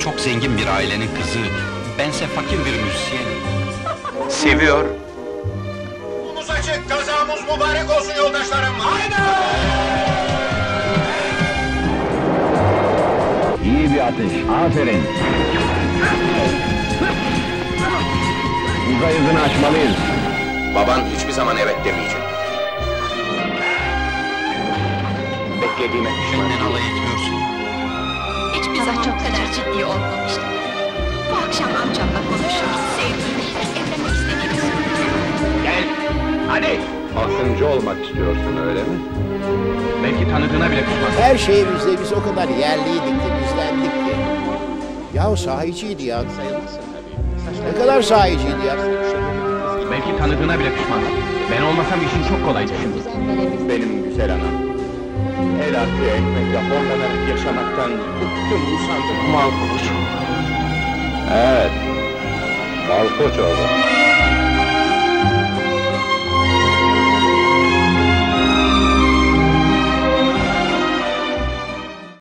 çok zengin bir ailenin kızı. Bense fakir bir müzisyenim. Seviyor, Yolumuz açık, kazamız mübarek olsun yoldaşlarım. Haydi! İyi bir atış, aferin. Uzay hızını açmalıyız. baban hiçbir zaman evet demeyecek. Beklediğime pişman. Benden alay etmiyorsun. Zaman çok kadar ciddi olmamıştım. Bu akşam amcamla konuşuruz. Sevdiğimi, evlenmek istediğimi söyleyeceğim. Gel, hadi! Akıncı olmak istiyorsun öyle mi? Belki tanıdığına bile pişman. Her şeyimizde biz o kadar yerliydik ki, bizlendik ki. Yahu sahiciydi ya. Ne kadar sahiciydi ya. Belki tanıdığına bile pişman. Ben olmasam işin çok kolaydı şimdi. Benim güzel anam. El arkaya ekmekle horlanarak yaşamaktan bıktım, usandım. Malkoç. Evet. Malkoç oğlu.